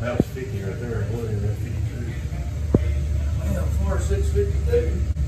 That was fifty right there, is that, fifty-two? Yeah, four, six fifty-two.